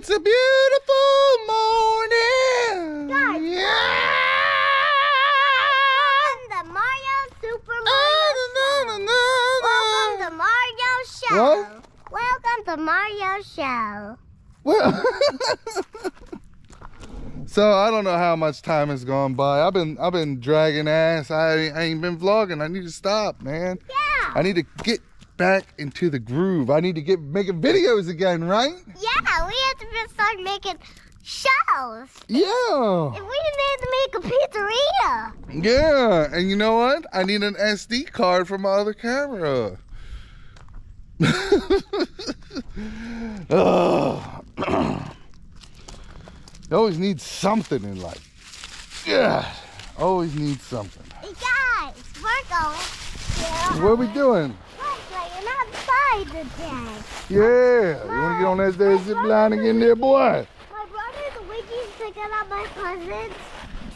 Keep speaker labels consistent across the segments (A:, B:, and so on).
A: It's a beautiful morning.
B: Guys.
A: Yeah.
B: Welcome to Mario Super Mario Show. Welcome to Mario Show.
A: What?
B: Welcome to Mario Show.
A: Well, so I don't know how much time has gone by. I've been I've been dragging ass. I, I ain't been vlogging. I need to stop, man.
B: Yeah.
A: I need to get back into the groove. I need to get making videos again, right?
B: Yeah, we have to start making shows.
A: Yeah.
B: And we need to make a pizzeria.
A: Yeah. And you know what? I need an SD card for my other camera. You always need something in life. Yeah. Always need something.
B: Hey guys, we're going. Yeah.
A: What are we doing?
B: Outside today.
A: Yeah. You want to get on that there zip line again there, boy?
B: My brother's Wiggy's picking up my cousins,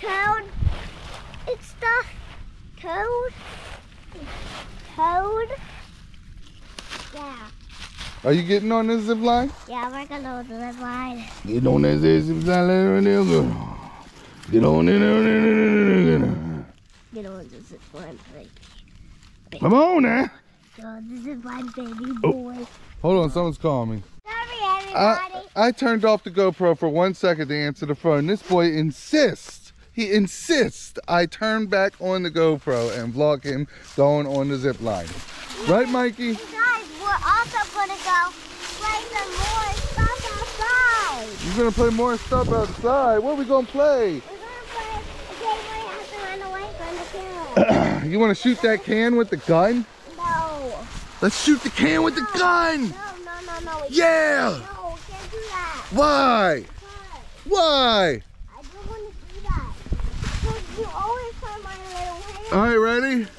B: Toad, and stuff. Toad. Toad. Yeah.
A: Are you getting on this zip line?
B: Yeah, we're gonna go to the line.
A: Get on that zip line right there. Go. Get on in there.
B: You know, this is one baby.
A: Come on now.
B: So this is one baby
A: Oh.
B: boy.
A: Hold on, someone's calling me.
B: Sorry,
A: I,
B: everybody.
A: I turned off the GoPro for one second to answer the phone. This boy insists, he insists I turn back on the GoPro and vlog him going on the zip line. Right, Mikey?
B: Guys, we're also gonna go play some more stuff outside.
A: You're gonna play more stuff outside. What are we gonna play?
B: We're gonna play a game where you have to run away from the camera.
A: You wanna shoot that can with the gun? Let's shoot the can with the gun!
B: No, no, no, no.
A: Yeah!
B: No, we can't do that.
A: Why?
B: Because
A: Why?
B: I don't want to do that. Because you always turn my little hand.
A: All right, ready?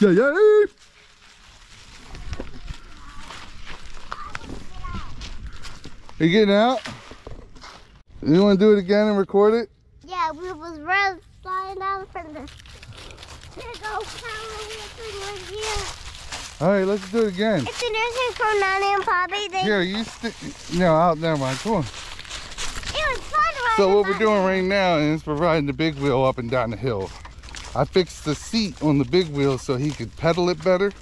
B: Yeah.
A: yeah, yeah. Are you getting out? You want to do it again and record it?
B: Yeah, we was running flying down from the big old thing right here.
A: All right, let's do it again.
B: It's an nursing from Nanny and Poppy. They,
A: Here, you st- no, out. there, mind. Come on.
B: It was fun riding
A: So what we're doing right now is we're riding the big wheel up and down the hill. I fixed the seat on the big wheel so he could pedal it better.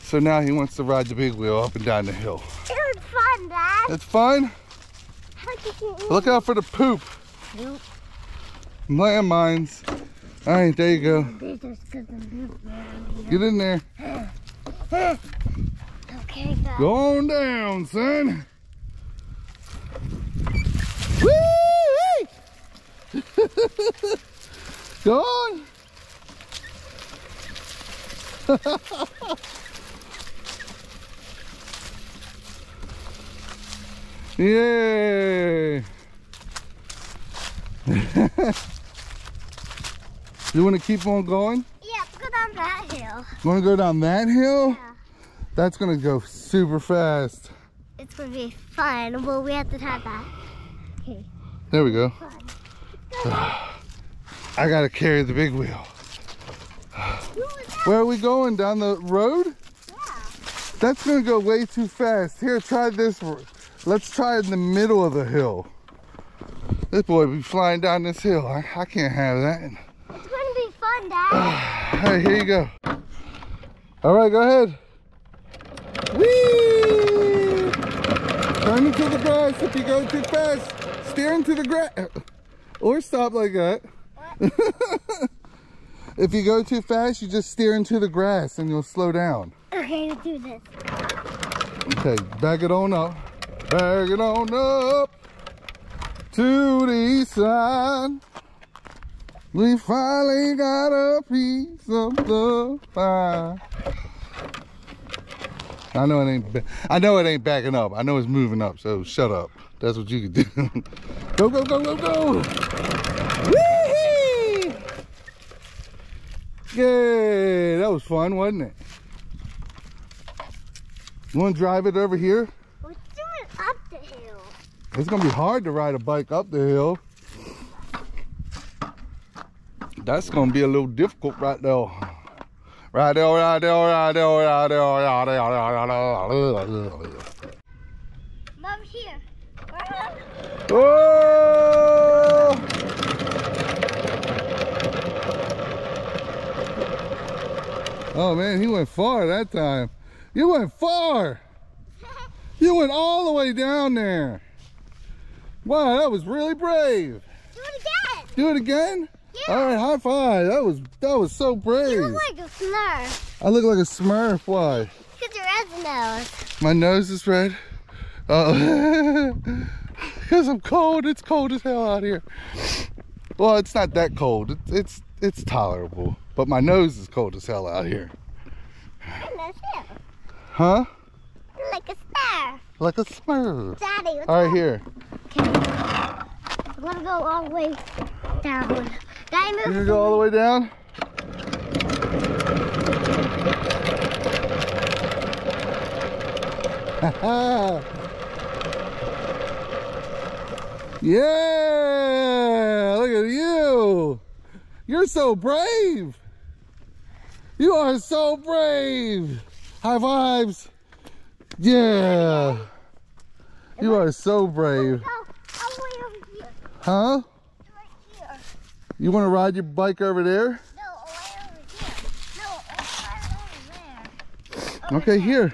A: So now he wants to ride the big wheel up and down the hill.
B: Fun, Dad.
A: It's fun.
B: How did you
A: Look out for the poop.
B: Nope.
A: Landmines. All right, there you go.
B: They just got the boot around here.
A: Get in there.
B: Okay.
A: Go on down, son. Go on. Yay! you want to keep on going?
B: Yeah, go down that hill.
A: You want to go down that hill?
B: Yeah.
A: That's going to go super fast.
B: It's gonna be fun. Well, we have to have that. Okay.
A: There we go.
B: Fun.
A: I got to carry the big wheel.
B: Who was that?
A: Where are we going? Down the road?
B: Yeah.
A: That's going to go way too fast. Here, try this. one. Let's try it in the middle of the hill. This boy be flying down this hill. I, I can't have that.
B: It's gonna be fun, Dad.
A: Hey, here you go. All right, go ahead. Whee! Turn into the grass if you go too fast. Steer into the grass. Or stop like that. if you go too fast, you just steer into the grass and you'll slow down.
B: okay, let's do this.
A: Okay, back it on up. Back it on up to the east side. We finally got a piece of the pie. I know it ain't. I know it ain't backing up. I know it's moving up. So shut up. That's what you can do. go go go go go! Yay! That was fun, wasn't it? You want to drive it over here?
B: We're doing up the hill.
A: It's gonna be hard to ride a bike up the hill. That's gonna be a little difficult right there. Right there, right there, right there, right there, right there, right there.
B: Mom, here.
A: Oh! Oh man, he went far that time. You went far. You went all the way down there. Wow, that was really brave.
B: Do it again.
A: Do it again?
B: Yeah.
A: All right, high five. That was that was so brave.
B: You look like a Smurf.
A: I look like a Smurf. Why?
B: Because your red nose.
A: My nose is red. Uh, oh, because I'm cold. It's cold as hell out here. Well, it's not that cold. It's it's it's tolerable. But my nose is cold as hell out here.
B: And that's you.
A: Huh?
B: Like a star.
A: Like a Smurf.
B: Daddy,
A: All right,
B: up?
A: here.
B: I'm gonna go all the way down. Daddy, move.
A: You gonna go all the way down? yeah! Look at you! You're so brave! You are so brave! High fives! Yeah! You are so brave.
B: Go all the way over here.
A: Huh?
B: Right here.
A: You want to ride your bike over there?
B: No, oh, way oh, over here. No, right over there. Over
A: Okay,
B: there.
A: here.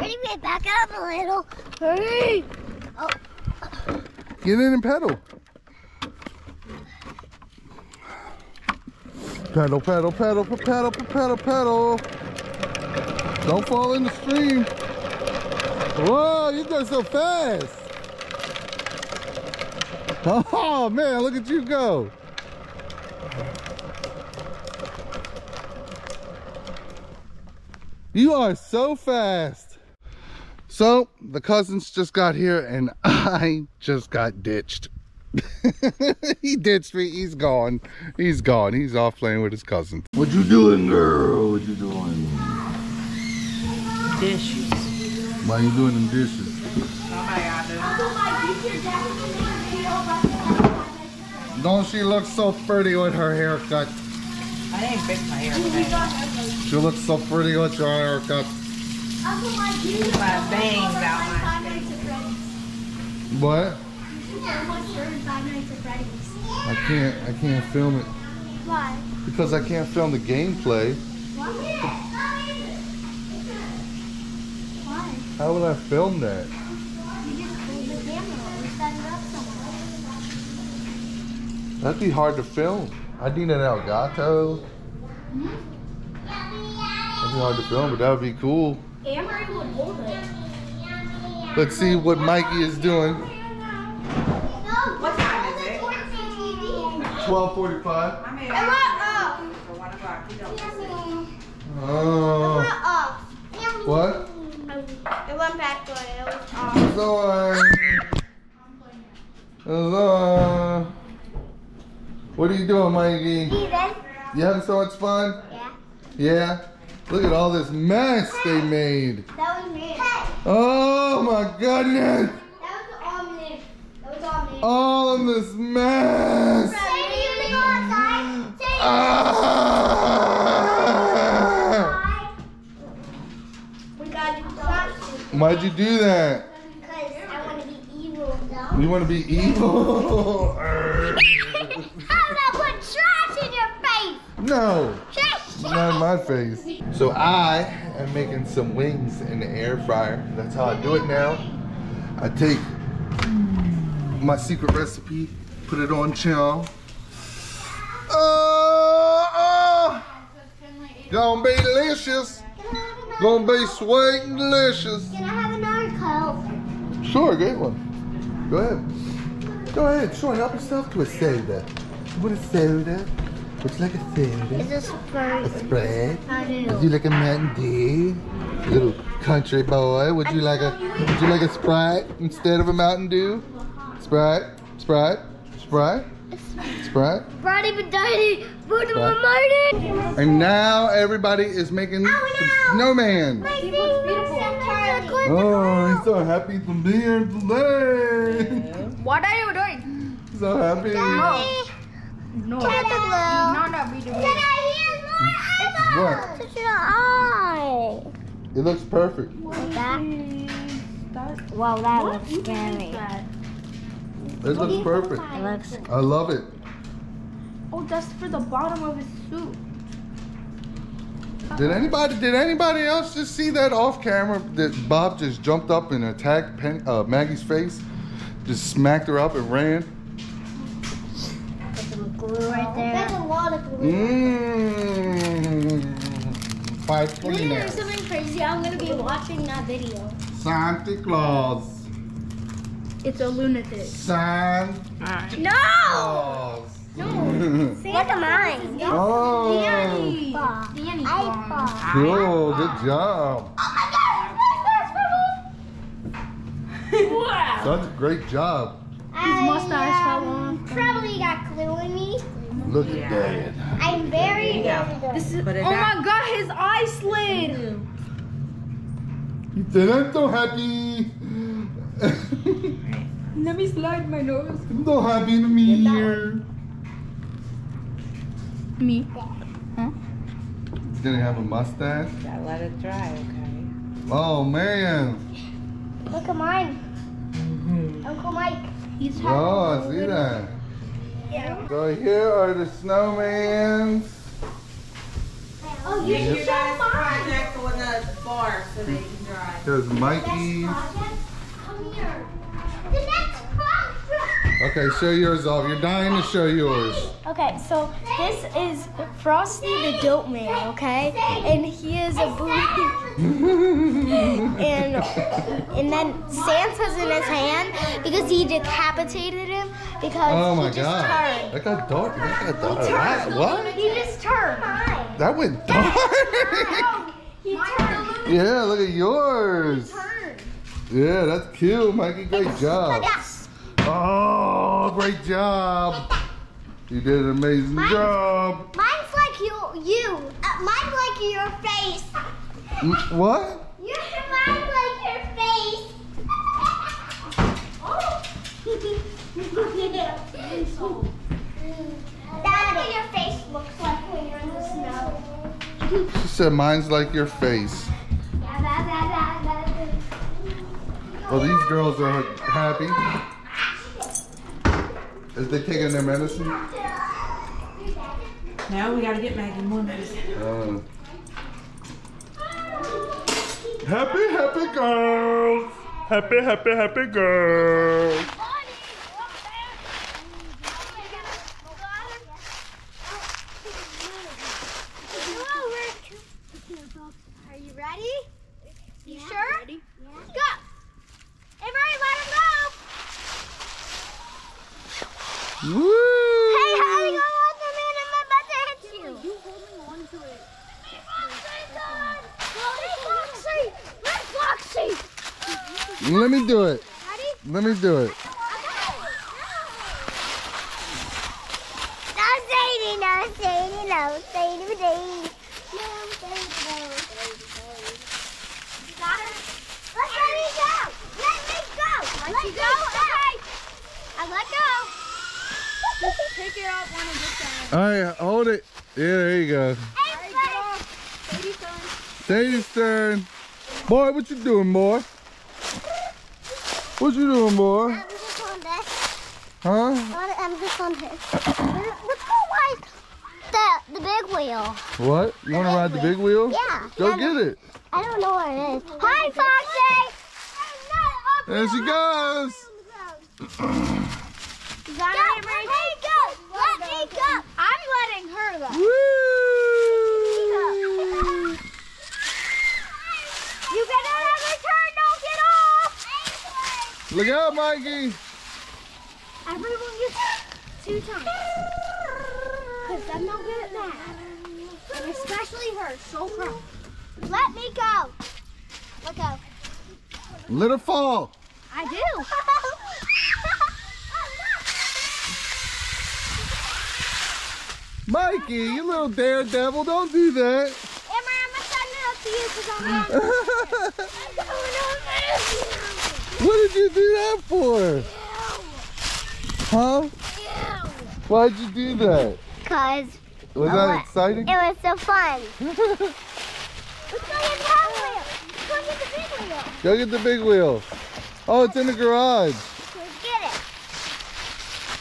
B: Ready, wait, back up a little. Hurry. Oh,
A: Get in and pedal. Pedal, pedal, pedal, pedal, pedal, pedal. Pedal. Don't fall in the stream. Whoa, you go so fast. Oh man, look at you go. You are so fast. So the cousins just got here and I just got ditched. he ditched me. He's gone. He's gone. He's off playing with his cousin. What you doing, girl? What you doing?
C: dishes.
A: Why you doing them dishes?
C: Oh Somebody out there.
A: Don't she look so pretty with her haircut?
C: I didn't fix my hair today.
A: She looks so pretty with your haircut.
C: I put my bangs out my
A: What? I can't. I can't film it
B: Why?
A: because I can't film the gameplay.
B: Why?
A: How will I film that?
B: You just hold the camera and set it up somewhere.
A: That'd be hard to film. I need an Elgato. That'd be hard to film, but that would be cool.
B: Amory would hold it.
A: Let's see what Mikey is doing.
C: What time is it?
A: 12:45.
C: I mean,
B: It went up.
C: for one o'clock. You
A: Oh. What?
B: It went back on. It was off.
A: It's on. It's on. What are you doing, Mikey?
B: Steven?
A: You having so much fun?
B: Yeah.
A: Yeah. Look at all this mess they made.
B: That was me. Hey,
A: Oh my goodness!
B: that was all me. That was all me.
A: All of this mess.
B: Sadie, you wanna go outside? Sadie,
A: Ah!
B: we gotta.
A: Why'd you do that?
B: Because I want to be evil.
A: You want to be evil?
B: How about put trash in your face?
A: No, not in my face. So I am making some wings in the air fryer. That's how I do it now. I take my secret recipe, put it on chow. Oh, uh, oh. Uh. Gonna be delicious. Gonna be sweet and delicious.
B: Can I have another Coke?
A: Sure, great one. Go ahead. Go ahead. Sure, help yourself to a soda. You want a soda? Would you like a soda?
B: Is this for
A: A spread?
B: I
A: Would you like a Mountain Dew? Little country boy, would you like a would you like a Sprite instead of a Mountain Dew? Sprite, Sprite, Sprite, Sprite.
B: Brady Badini, Buddha
A: Right. And now everybody is making some snowman.
B: My beautiful.
A: Oh, he's so happy to be here today.
C: What are you doing?
A: So happy.
C: No.
B: Try the glue.
C: No, no,
B: Dad, here's more eyeballs.
A: What?
B: Such an eye.
A: It looks perfect.
B: Like that. Wow, that looks scary.
A: It looks perfect.
B: It looks.
A: I love it.
D: Oh, that's for the bottom of his suit.
A: Did anybody did anybody else just see that off camera that Bob just jumped up and attacked Pen, uh, Maggie's face? Just smacked her up and ran.
B: Put some glue right there. That's a lot of glue.
A: Mmm. Five twenty
B: Later,
A: now.
B: something crazy. I'm gonna be watching that video.
A: Santa Claus.
D: It's a lunatic.
A: Santa
B: No!
A: Claus.
B: Look at mine.
A: Oh,
D: Danny.
B: Eyeball.
A: cool. Good job.
B: Oh my gosh,
D: wow.
A: That's a great job.
B: His
D: mustache fell um, off.
B: Probably got glue in me.
A: Look at
C: Yeah.
A: that.
B: I'm very,
C: Yeah.
D: This is.
C: Put
D: Oh
C: it
D: my god, his eye slid.
A: You said I'm so happy.
D: Let me slide my nose.
A: I'm so happy to be here.
D: Me. Huh?
A: Did he have a mustache?
C: Gotta let it dry, okay?
A: Oh man.
B: Look at mine. Mm-hmm. Uncle Mike.
D: He's
A: Oh, I see that.
B: Yeah.
A: So here are the snowmans.
B: Oh, you
C: Make
B: should
C: your
B: show
C: guys'
B: mine.
C: project on the bar so they can dry.
A: There's Mikey's.
B: Come here. The next project.
A: Okay, show yours off. You're dying to show yours.
B: Okay, so this is Frosty the Dope Man, okay? And he is a bully. and and then Santa's in his hand because he decapitated him because
A: Oh
B: he
A: my
B: just
A: god.
B: turned.
A: That got dark. That got dark. What? what?
B: He just turned.
A: That went dark.
B: He turned.
A: yeah, look at yours.
B: Turned.
A: Yeah, that's cute, Mikey. Great job.
B: Yes.
A: Oh, great job. You did an amazing
B: Mine-
A: job.
B: Mine's like you. You. Uh, mine's like your face.
A: What?
B: Your mine's like your face. That's what your face looks like when you're in the snow.
A: She said mine's like your face. Well, these girls are happy as they taking their medicine.
C: Now we gotta get Maggie more medicine.
A: Uh, happy, happy girls. Happy, happy, happy girls.
B: Are you ready? You sure? Ready? Go! Emery, let him go!
A: Woo!
B: Hey, how you gonna let them in? I'm about to hit you. You holding on to it. Hey, Foxy! Foxy!
A: Let me do it.
B: Ready?
A: Let me do it.
B: No, Sadie, no, Sadie, no, Sadie, Sadie. No, Sadie, no, Sadie, Sadie. You got her? Let me go! Let me go! Let, you go? Okay. I let go.
D: Just pick it Howdy? Let me do it. No staying up when it gets down.
A: All right, hold it. Yeah, there you go.
B: Hey, buddy.
D: Sadie's done.
A: Sadie's turn. Boy, what you doing, boy? What you doing, boy?
B: I'm just on this.
A: Huh?
B: I'm just on this. Let's go ride the, the big wheel.
A: What? You want to ride the big wheel?
B: Yeah.
A: Go
B: Yeah,
A: get it.
B: I don't know what it is. Hi, Foxy!
A: There she goes.
B: You got it, Emery? Let me go! Let me go! I'm letting her go.
A: Woo!
B: You get another turn, don't get off!
A: Look out, Mikey.
B: Everyone gets two times. Because then they'll get mad. And especially her, so proud. Let me go. Let go.
A: Let her fall.
B: I do.
A: Mikey, you little daredevil, don't do that.
B: Emery, I'm going to send it up to you because I'm not. I'm going over
A: what did you do that for? Huh? Why'd you do that?
B: Because
A: Was that
B: what?
A: exciting?
B: It was so fun. Let's go get the hot wheel. Let's go get the big wheel.
A: Go get the big wheel. Oh, it's in the garage.
B: Can we get it?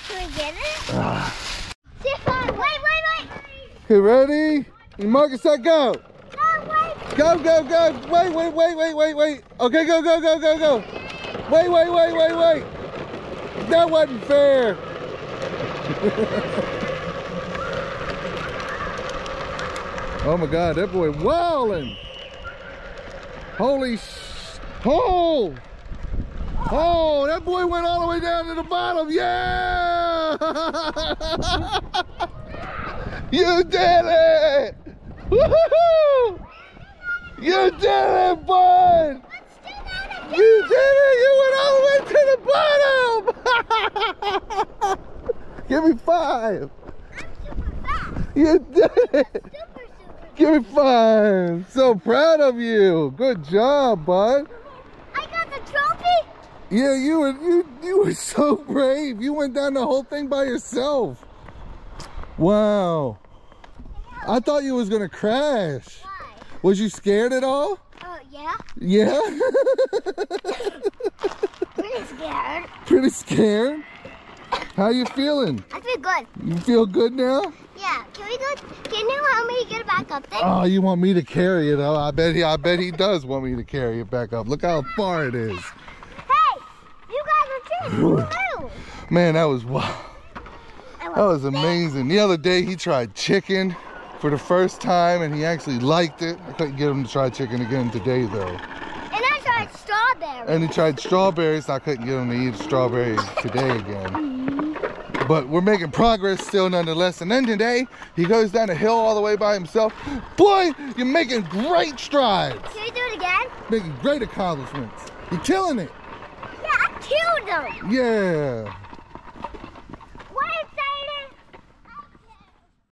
B: Can we get it? Wait, wait, wait.
A: Okay, ready? Mark it, set, go.
B: No, wait.
A: Go, go, go. Wait, wait, wait, wait, wait, wait. Okay, go, go, go, go, go. Wait, wait, wait, wait, wait. That wasn't fair. oh my God, that boy wilding. Holy! Oh! Oh, that boy went all the way down to the bottom. Yeah! you did it! Woohoo! You did it, bud! You did it! You went all the way to the bottom! Give me five! You did it!
B: Super, super.
A: Give me five! So proud of you! Good job, bud!
B: I got the trophy.
A: Yeah, you were you you were so brave. You went down the whole thing by yourself. Wow. I thought you was gonna crash.
B: Why?
A: Was you scared at all?
B: Oh, yeah?
A: Yeah.
B: Really scared.
A: Pretty scared. How you feeling?
B: I feel good.
A: You feel good now?
B: Yeah. Can we go? Can you help me get it back up there?
A: Oh, you want me to carry it? Oh, I bet he I bet he does want me to carry it back up. Look how far it is.
B: Hey, you guys are too.
A: Man, that was wow. That was amazing. The other day he tried chicken for the first time and he actually liked it. I couldn't get him to try chicken again today though.
B: And I tried strawberries.
A: And he tried strawberries. I couldn't get him to eat strawberries today again. But we're making progress still nonetheless. And then today he goes down a hill all the way by himself. Boy, you're making great strides.
B: Can you do it again?
A: Making great accomplishments. You're killing it.
B: Yeah, I killed them.
A: Yeah.